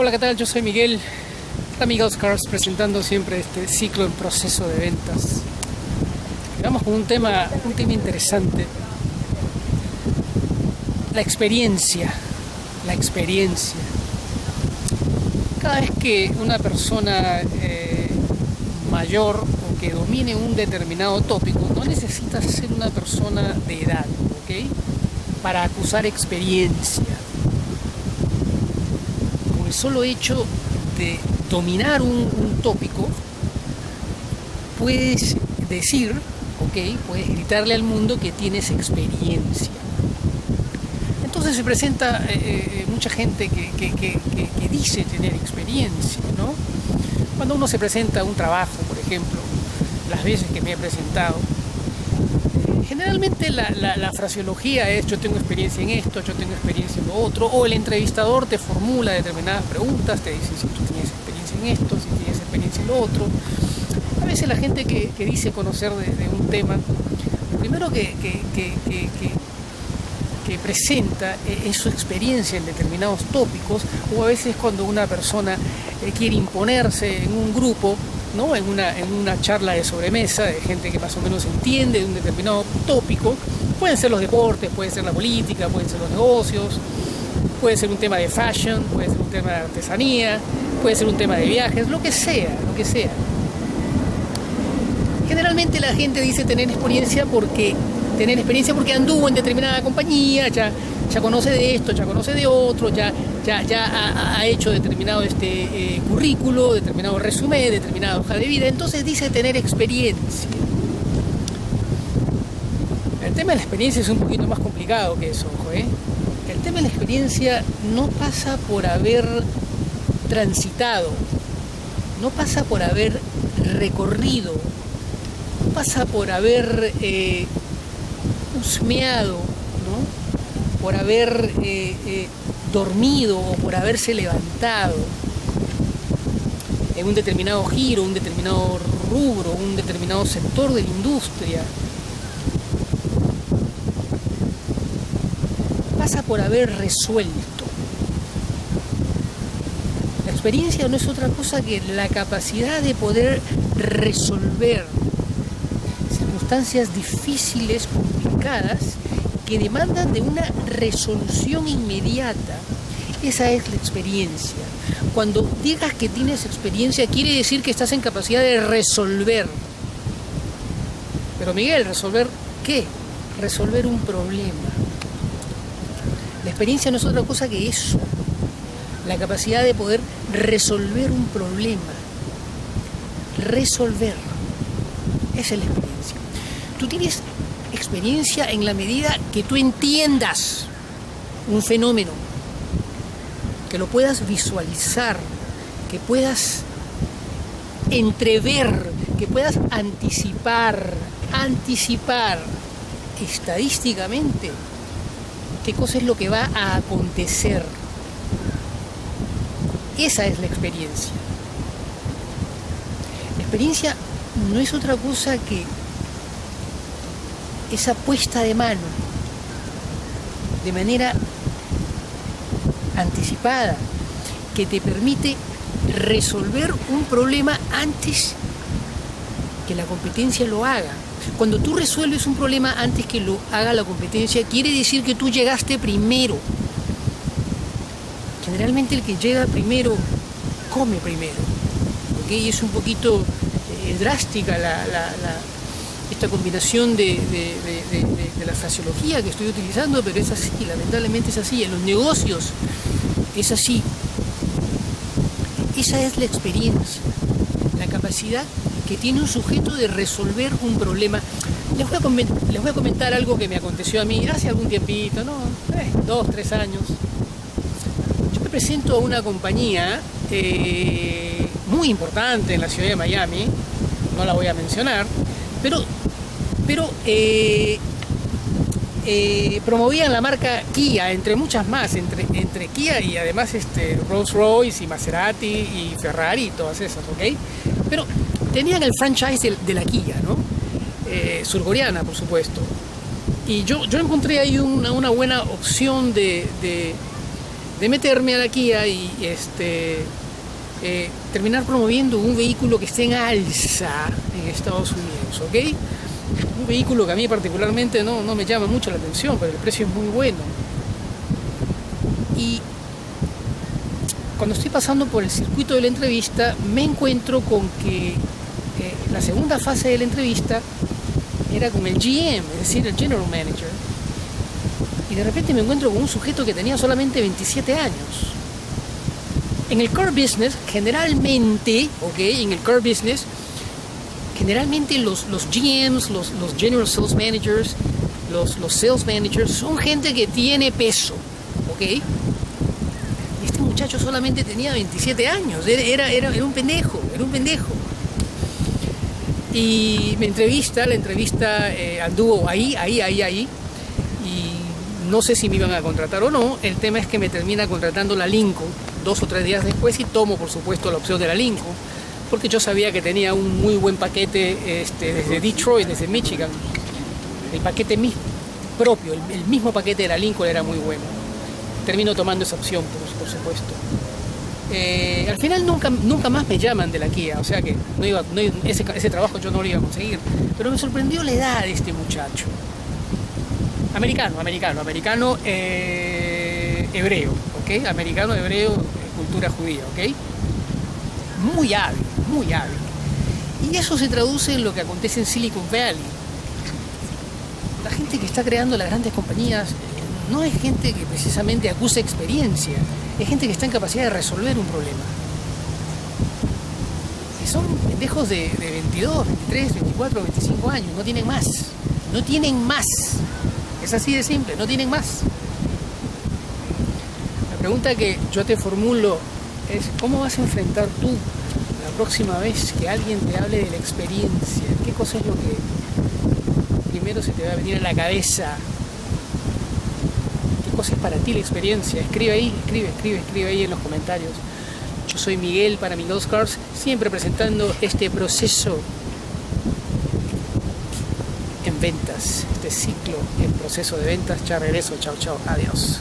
Hola, ¿qué tal? Yo soy Miguel, Amigos Cars, presentando siempre este ciclo en proceso de ventas. Vamos con un tema, un tema interesante. La experiencia, la experiencia. Cada vez que una persona eh, mayor o que domine un determinado tópico, no necesita ser una persona de edad, ¿ok? Para acusar experiencia solo hecho de dominar un, tópico, puedes decir, ok, puedes gritarle al mundo que tienes experiencia. Entonces se presenta eh, eh, mucha gente que, dice tener experiencia, ¿no? Cuando uno se presenta a un trabajo, por ejemplo, las veces que me he presentado, Generalmente la, fraseología es yo tengo experiencia en esto, yo tengo experiencia en lo otro, o el entrevistador te formula determinadas preguntas, te dice si tú tienes experiencia en esto, si tienes experiencia en lo otro. A veces la gente que, dice conocer de, un tema, primero que, que presenta es su experiencia en determinados tópicos, o a veces cuando una persona eh, quiere imponerse en un grupo, ¿no? en, una, en una charla de sobremesa de gente que más o menos entiende de un determinado tópico. Pueden ser los deportes, puede ser la política, pueden ser los negocios, puede ser un tema de fashion, puede ser un tema de artesanía, puede ser un tema de viajes, lo que sea, lo que sea. Generalmente la gente dice tener experiencia porque tener experiencia porque anduvo en determinada compañía, ya, ya conoce de esto, ya conoce de otro, ya ya, ya ha, hecho determinado este eh, currículo, determinado resumen, determinada hoja de vida, entonces dice tener experiencia. El tema de la experiencia es un poquito más complicado que eso, ojo, ¿eh? El tema de la experiencia no pasa por haber transitado, no pasa por haber recorrido, no pasa por haber eh, husmeado, por haber eh, eh, dormido o por haberse levantado en un determinado giro, un determinado rubro, un determinado sector de la industria. Pasa por haber resuelto. La experiencia no es otra cosa que la capacidad de poder resolver circunstancias difíciles, complicadas, que demandan de una resolución inmediata. Esa es la experiencia. Cuando digas que tienes experiencia, quiere decir que estás en capacidad de resolver. Pero Miguel, ¿resolver qué? Resolver un problema. La experiencia no es otra cosa que eso. La capacidad de poder resolver un problema. Resolver. Es la experiencia. Tú tienes experiencia en la medida que tú entiendas un fenómeno, que lo puedas visualizar, que puedas entrever, que puedas anticipar, anticipar estadísticamente qué cosa es lo que va a acontecer. Esa es la experiencia. La experiencia no es otra cosa que esa puesta de mano de manera anticipada que te permite resolver un problema antes que la competencia lo haga. Cuando tú resuelves un problema antes que lo haga la competencia, quiere decir que tú llegaste primero. Generalmente el que llega primero come primero. Y es un poquito eh, drástica la esta combinación de, la fraseología que estoy utilizando, pero es así, lamentablemente es así. En los negocios es así. Esa es la experiencia, la capacidad que tiene un sujeto de resolver un problema. Les voy a, les voy a comentar algo que me aconteció a mí hace algún tiempito, ¿no? Eh, dos, tres años. Yo me presento a una compañía eh, muy importante en la ciudad de Miami, no la voy a mencionar, pero pero eh, eh, promovían la marca Kia, entre muchas más, entre, entre Kia y además este, Rolls Royce y Maserati y Ferrari y todas esas, ¿ok? Pero tenían el franchise de, la Kia, ¿no? Eh, surcoreana, por supuesto. Y yo, yo encontré ahí una, buena opción de, de meterme a la Kia y este, eh, terminar promoviendo un vehículo que esté en alza en Estados Unidos, ¿ok? Un vehículo que a mí particularmente no, no me llama mucho la atención, pero el precio es muy bueno. Y cuando estoy pasando por el circuito de la entrevista, me encuentro con que eh, la segunda fase de la entrevista era con el GM, es decir, el General Manager. Y de repente me encuentro con un sujeto que tenía solamente 27 años. En el car business, generalmente, ok, en el car business, generalmente los, los GMs, los, los General Sales Managers, los, los Sales Managers, son gente que tiene peso, ok. Este muchacho solamente tenía 27 años, era, era, era un pendejo, era un pendejo. Y me entrevista, la entrevista eh, anduvo ahí, ahí, ahí, ahí. Y no sé si me iban a contratar o no. El tema es que me termina contratando la Lincoln dos o tres días después y tomo, por supuesto, la opción de la Lincoln. Porque yo sabía que tenía un muy buen paquete este, desde Detroit, desde Michigan. El paquete mismo, propio, el, mismo paquete de la Lincoln era muy bueno. Termino tomando esa opción, por supuesto. Eh, al final nunca, nunca más me llaman de la Kia, o sea que no iba, ese, trabajo yo no lo iba a conseguir. Pero me sorprendió la edad de este muchacho. Americano, americano, americano eh, hebreo, ¿ok? Americano, hebreo, cultura judía, ¿ok? Muy hábil, muy hábil. Y eso se traduce en lo que acontece en Silicon Valley. La gente que está creando las grandes compañías no es gente que precisamente acuse experiencia, es gente que está en capacidad de resolver un problema. Y son pendejos de, 22, 23, 24, 25 años, no tienen más. No tienen más. Es así de simple, no tienen más. La pregunta que yo te formulo es, ¿cómo vas a enfrentar tú la próxima vez que alguien te hable de la experiencia? ¿Qué cosa es lo que primero se te va a venir a la cabeza es para ti la experiencia. Escribe ahí, escribe, escribe, escribe ahí en los comentarios. Yo soy Miguel para Miguel's Cars, siempre presentando este proceso en ventas, este ciclo en proceso de ventas. Ya regreso, chao, chao, adiós.